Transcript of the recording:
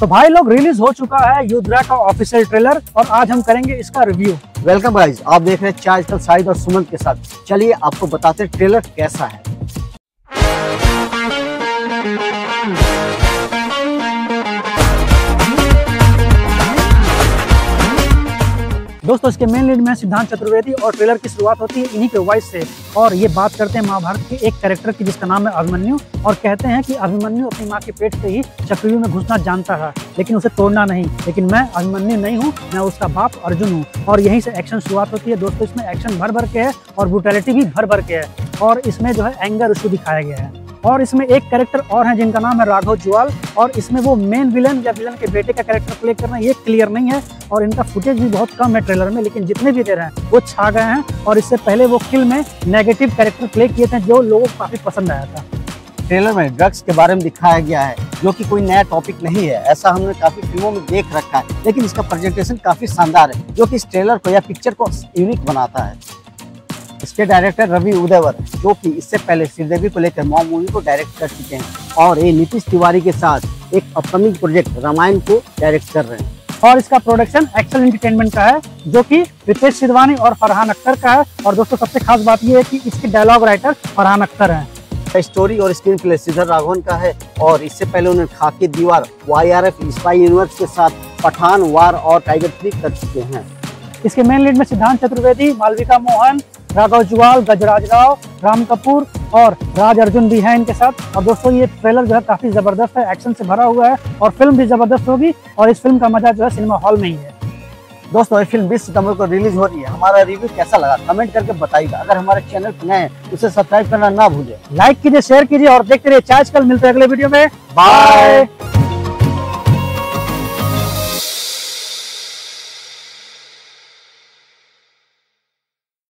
तो भाई लोग रिलीज़ हो चुका है युद्रा का ऑफिशियल ट्रेलर और आज हम करेंगे इसका रिव्यू वेलकम गाइस आप देख रहे हैं चाय कल साहिद और सुमन के साथ। चलिए आपको बताते ट्रेलर कैसा है। दोस्तों, इसके मेन लीड में सिद्धांत चतुर्वेदी और ट्रेलर की शुरुआत होती है इन्हीं के वॉइस से। और ये बात करते हैं महाभारत के एक कैरेक्टर की, जिसका नाम है अभिमन्यु। और कहते हैं कि अभिमन्यु अपनी माँ के पेट से ही चक्रव्यूह में घुसना जानता है लेकिन उसे तोड़ना नहीं। लेकिन मैं अभिमन्यु नहीं हूँ, मैं उसका बाप अर्जुन हूँ। और यहीं से एक्शन शुरुआत होती है दोस्तों, इसमें एक्शन भर भर के है और ब्रुटैलिटी भी भर भर के है। और इसमें जो है एंगर उसको दिखाया गया है। और इसमें एक कैरेक्टर और है, जिनका नाम है राघव जुआल। और इसमें वो मेन विलन या विलन के बेटे का कैरेक्टर प्ले करना ये क्लियर नहीं है और इनका फुटेज भी बहुत कम है ट्रेलर में, लेकिन जितने भी दे रहे हैं, वो छा गए हैं और इससे पहले वो फ़िल्म में नेगेटिव कैरेक्टर प्ले किए थे जो लोगों को काफ़ी पसंद आया था। ट्रेलर में ड्रग्स के बारे में दिखाया गया है, जो कि कोई नया टॉपिक नहीं है, ऐसा हमने काफ़ी फ़िल्मों में देख रखा है, लेकिन इसका प्रेजेंटेशन काफ़ी शानदार है, जो कि इस ट्रेलर को या पिक्चर को यूनिक बनाता है। इसके डायरेक्टर रवि उदयवर, जो कि इससे पहले श्रीदेवी को लेकर मॉम मूवी को डायरेक्ट कर चुके हैं, और ये नीतीश तिवारी के साथ एक अपकमिंग प्रोजेक्ट रामायण को डायरेक्ट कर रहे हैं। और इसका प्रोडक्शन एक्सल एंटरटेनमेंट का है जो कि रितेश सिद्धवानी और फरहान अख्तर का है। और दोस्तों सबसे खास बात यह है कि इसके डायलॉग राइटर फरहान अख्तर हैं। स्टोरी और स्क्रीन प्ले सिद्धर राघवन का है और इससे पहले उन्होंने Khakee Deewaar Y R F spy universe के साथ पठान वार और टाइगर थ्री कर चुके हैं। इसके मेन लीड में सिद्धांत चतुर्वेदी मालविका मोहन राघव जुवाल गजराज राव राम कपूर और राज अर्जुन भी है इनके साथ। और दोस्तों ये ट्रेलर जो है काफ़ी ज़बरदस्त है एक्शन से भरा हुआ है और फ़िल्म भी ज़बरदस्त होगी और इस फ़िल्म का मज़ा जो है सिनेमा हॉल में ही है। दोस्तों ये फ़िल्म 20 सितंबर को रिलीज़ हो रही है। हमारा रिव्यू कैसा लगा? कमेंट करके बताइएगा। अगर हमारे चैनल पर नए हैं उसे सब्सक्राइब करना ना भूलें। लाइक कीजिए शेयर कीजिए और देखते रहिए। चार्ज कल मिलते हैं अगले वीडियो में। बाय